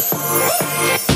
yourself.